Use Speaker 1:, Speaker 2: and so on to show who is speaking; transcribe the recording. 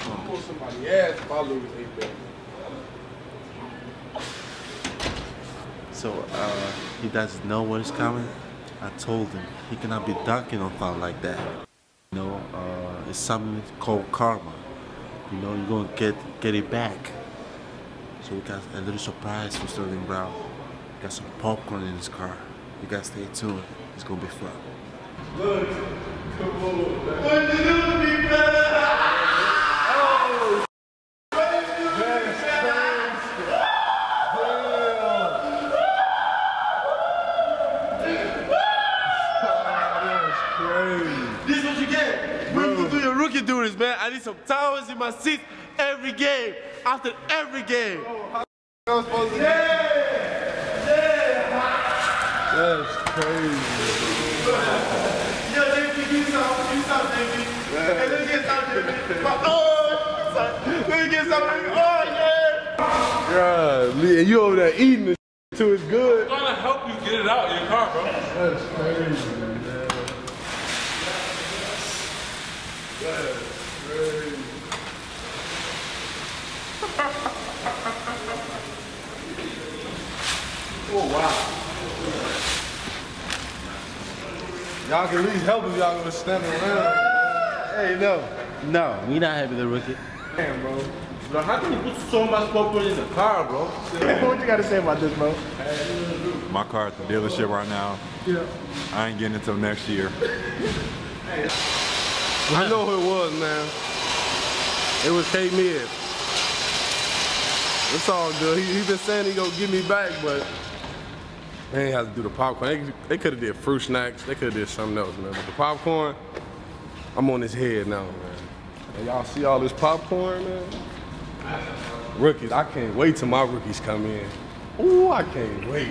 Speaker 1: whoop somebody ass if I lose eight.
Speaker 2: So uh, he doesn't know what is coming. I told him he cannot be dunking on something like that. You know, uh, it's something called karma. You know, you're gonna get get it back. So we got a little surprise for Sterling Brown. Got some popcorn in his car. You guys stay tuned. It's gonna be fun.
Speaker 3: This is what you get. When you do your rookie duties, man. I need some towels in my seat every game. After every game.
Speaker 1: I was supposed to That's crazy.
Speaker 3: Yo, JP, give me some. Give me some, JP. Hey, let me get some, JP. Oh, let me get some. Oh, yeah.
Speaker 1: God, and you over there eating the too. It's good.
Speaker 4: I'm trying to help you get it out in your car, bro.
Speaker 1: That's crazy, man. That's crazy. oh wow. Y'all can at least help if y'all gonna stand around. Hey, no.
Speaker 2: No, we not having the rookie.
Speaker 1: Damn, bro.
Speaker 3: Bro, how can you put so much popcorn in the car, bro?
Speaker 1: what you gotta say about this, bro?
Speaker 5: My car at the dealership right now.
Speaker 1: Yeah.
Speaker 5: I ain't getting it until next year.
Speaker 1: I know who it was, man. It was K Mid. It's all good. He, he been saying he gonna give me back, but they ain't have to do the popcorn. They, they could have did fruit snacks. They could have did something else, man. But the popcorn, I'm on his head now, man. And y'all see all this popcorn, man? Rookies, I can't wait till my rookies come in. Ooh, I can't wait.